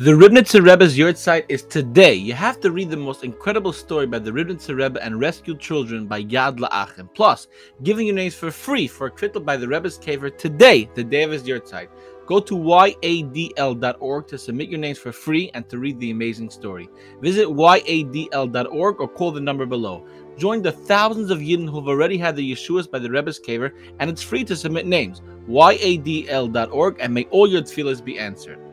The Ribnitzer Rebbe's yahrzeit is today. You have to read the most incredible story by the Ribnitzer Rebbe and rescued children by Yad L'Achim. Plus, giving your names for free for a crystal by the Rebbe's kever today, the day of his yahrzeit Go to yadl.org to submit your names for free and to read the amazing story. Visit yadl.org or call the number below. Join the thousands of Yidden who've already had the Yeshuas by the Rebbe's kever, and it's free to submit names. yadl.org and may all your tefillahs be answered.